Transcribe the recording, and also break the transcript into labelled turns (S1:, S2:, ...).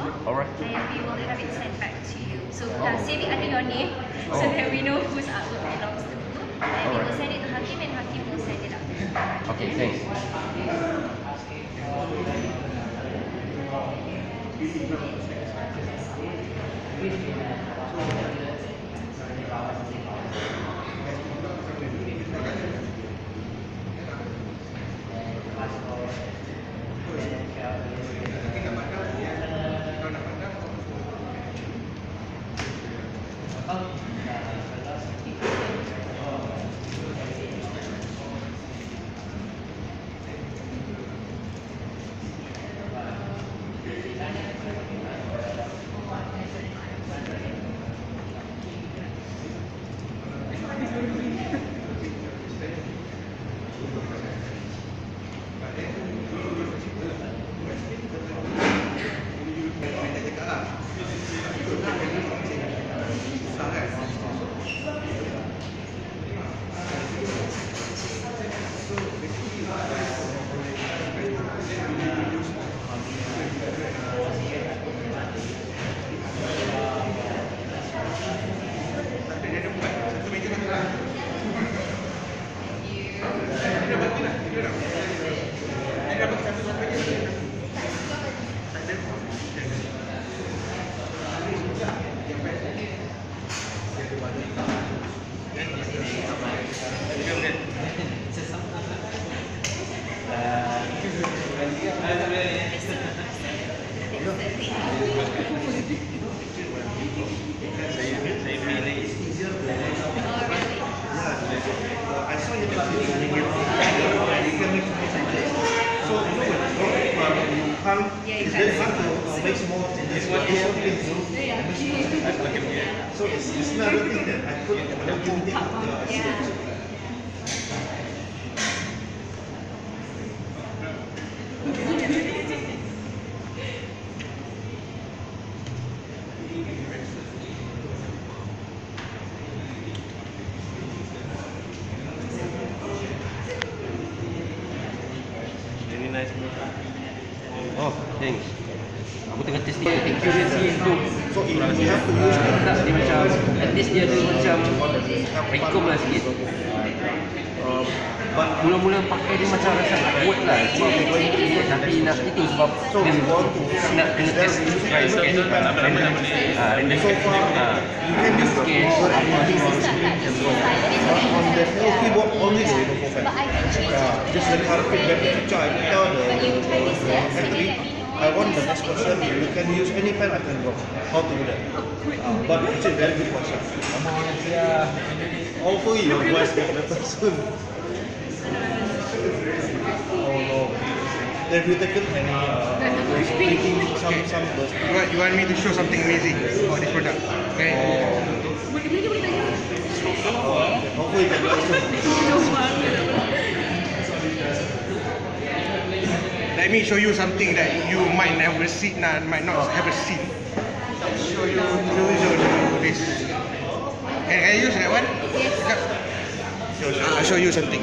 S1: for.
S2: Alright.
S1: And we will have it sent back to you. So
S2: Oh.
S1: uh, save it under your name so
S2: Oh.
S1: that we know whose artwork belongs to who. And we will
S2: Alright.
S1: send it to Hakim and Hakim will send it out.
S2: Okay, thanks.
S3: I this you. So it's, it's thing that I doing the sketch.
S2: Very nice. Oh, thanks. aku tengah test dia. Accuracy tu
S3: so you have to
S2: tak dia macam at least dia ada macam rekom lah sikit. Mula-mula pakai dia macam rasa nak lah. Sebab tapi nak itu sebab so we nak kena test try sikit.
S3: lama-lama sketch ni
S2: sketch apa semua
S3: on the whole keyboard only
S1: but I
S3: just the carpet back to I tell the
S1: let me know.
S3: I want the next person. You can use any pen I can draw. How to do that? Uh, but it's a very good question. Hopefully your voice get better soon. Oh no. Have you taken any uh, taking some some burst?
S4: You want, you want me to show something amazing about this product? Okay.
S3: Hopefully you can
S4: Let me show you something that you might never see, nah, might not have seen. Show you, show you, show you this. Can, can I use that one?
S1: Yes.
S4: I'll show you something.